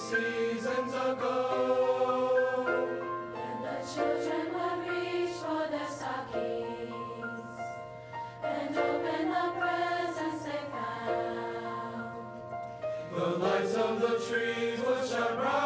seasons ago. When the children would reach for their stockings and open the presents they found. The lights of the trees would shine bright.